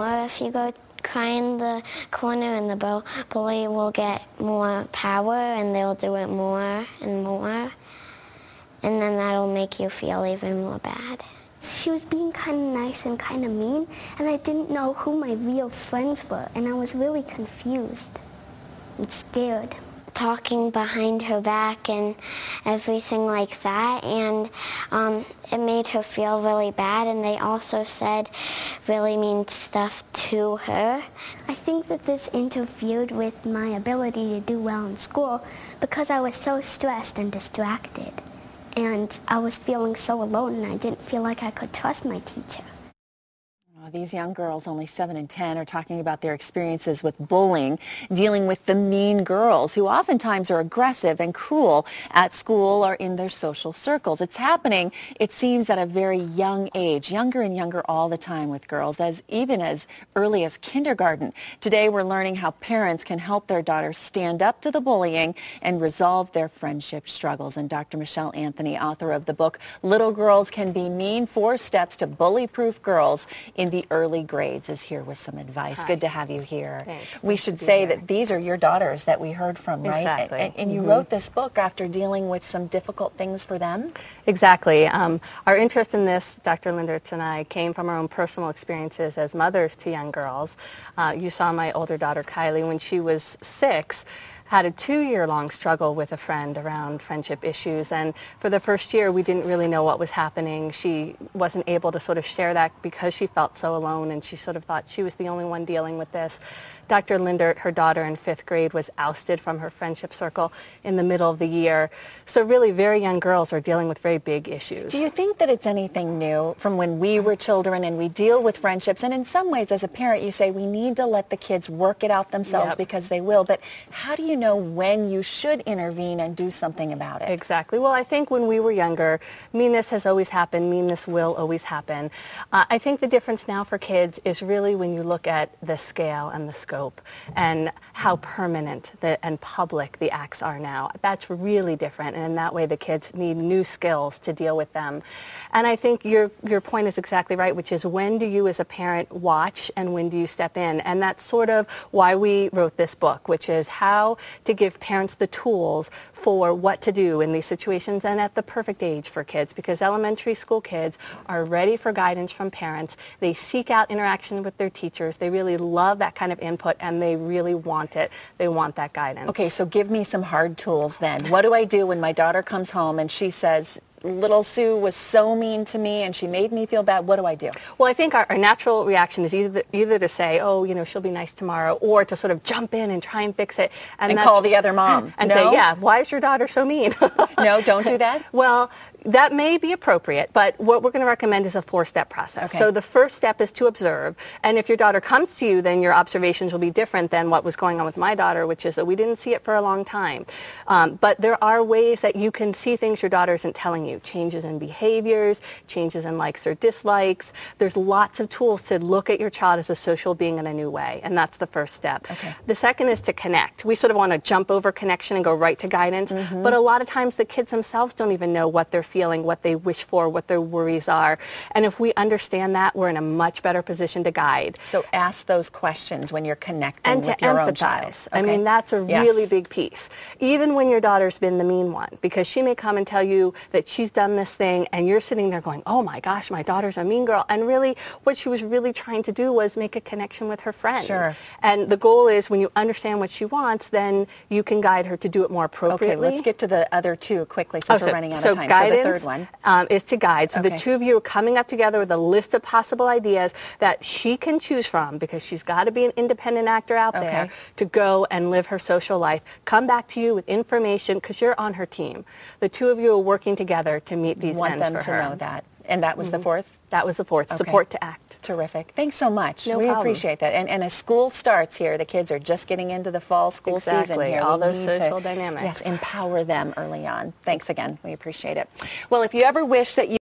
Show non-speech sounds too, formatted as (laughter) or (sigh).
more if you go cry in the corner and the bully will get more power and they'll do it more and more. And then that'll make you feel even more bad. She was being kind of nice and kind of mean, and I didn't know who my real friends were, and I was really confused and scared. Talking behind her back and everything like that, and um, it made her feel really bad, and they also said really mean stuff to her. I think that this interfered with my ability to do well in school because I was so stressed and distracted and I was feeling so alone and I didn't feel like I could trust my teacher. These young girls, only 7 and 10, are talking about their experiences with bullying, dealing with the mean girls who oftentimes are aggressive and cruel at school or in their social circles. It's happening, it seems, at a very young age, younger and younger all the time with girls, as even as early as kindergarten. Today, we're learning how parents can help their daughters stand up to the bullying and resolve their friendship struggles. And Dr. Michelle Anthony, author of the book, Little Girls Can Be Mean, Four Steps to Bully-Proof Girls in the the early grades is here with some advice. Hi. Good to have you here. Thanks. We should say here. that these are your daughters that we heard from, right? Exactly. And, and you mm-hmm. wrote this book after dealing with some difficult things for them? Exactly. Um, our interest in this, Dr. Lindert and I, came from our own personal experiences as mothers to young girls. Uh, you saw my older daughter, Kylie, when she was six had a two-year-long struggle with a friend around friendship issues. And for the first year, we didn't really know what was happening. She wasn't able to sort of share that because she felt so alone and she sort of thought she was the only one dealing with this. Dr. Lindert, her daughter in fifth grade, was ousted from her friendship circle in the middle of the year. So really very young girls are dealing with very big issues. Do you think that it's anything new from when we were children and we deal with friendships? And in some ways, as a parent, you say we need to let the kids work it out themselves yep. because they will. But how do you know when you should intervene and do something about it? Exactly. Well, I think when we were younger, meanness has always happened. Meanness will always happen. Uh, I think the difference now for kids is really when you look at the scale and the scope and how permanent the, and public the acts are now. That's really different, and in that way the kids need new skills to deal with them. And I think your, your point is exactly right, which is when do you as a parent watch and when do you step in? And that's sort of why we wrote this book, which is how to give parents the tools for what to do in these situations and at the perfect age for kids because elementary school kids are ready for guidance from parents. They seek out interaction with their teachers. They really love that kind of input and they really want it. They want that guidance. Okay, so give me some hard tools then. What do I do when my daughter comes home and she says, little Sue was so mean to me and she made me feel bad. What do I do? Well, I think our, our, natural reaction is either either to say, oh, you know, she'll be nice tomorrow, or to sort of jump in and try and fix it. And, and call the other mom. (gasps) And no? say, yeah, why is your daughter so mean? no, don't do (laughs) that. Well, that may be appropriate, but what we're going to recommend is a four-step process. Okay. So the first step is to observe, and if your daughter comes to you, then your observations will be different than what was going on with my daughter, which is that we didn't see it for a long time. Um, but there are ways that you can see things your daughter isn't telling you, changes in behaviors, changes in likes or dislikes. There's lots of tools to look at your child as a social being in a new way, and that's the first step. Okay. The second is to connect. We sort of want to jump over connection and go right to guidance, mm-hmm. but a lot of times the kids themselves don't even know what they're feeling, what they wish for, what their worries are. And if we understand that, we're in a much better position to guide. So ask those questions when you're connecting and with to your empathize. own child. Okay. I mean, that's a yes. really big piece. Even when your daughter's been the mean one, because she may come and tell you that she's done this thing and you're sitting there going, oh my gosh, my daughter's a mean girl. And really, what she was really trying to do was make a connection with her friend. Sure. And the goal is when you understand what she wants, then you can guide her to do it more appropriately. Okay, let's get to the other two quickly since oh, so, we're running out so of time. So the third one. Um, is to guide. So okay. the two of you are coming up together with a list of possible ideas that she can choose from because she's got to be an independent actor out okay. there to go and live her social life. Come back to you with information because you're on her team. The two of you are working together to meet these Want ends them for to her. know that. And that was mm-hmm. the fourth? That was the fourth. Okay. Support to act. Terrific. Thanks so much. No we problem. appreciate that. And, and as school starts here, the kids are just getting into the fall school exactly. season here. All we those social to, dynamics. Yes, empower them early on. Thanks again. We appreciate it. Well, if you ever wish that you